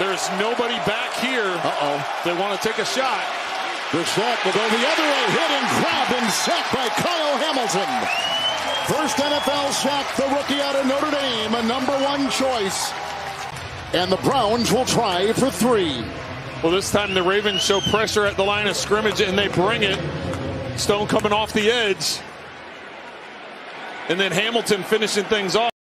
There's nobody back here. Uh-oh. They want to take a shot. The shot, will go the other way. Hit and grabbed and sacked by Kyle Hamilton. First NFL sack, the rookie out of Notre Dame, a number one choice. And the Browns will try for three. Well, this time the Ravens show pressure at the line of scrimmage and they bring it. Stone coming off the edge. And then Hamilton finishing things off.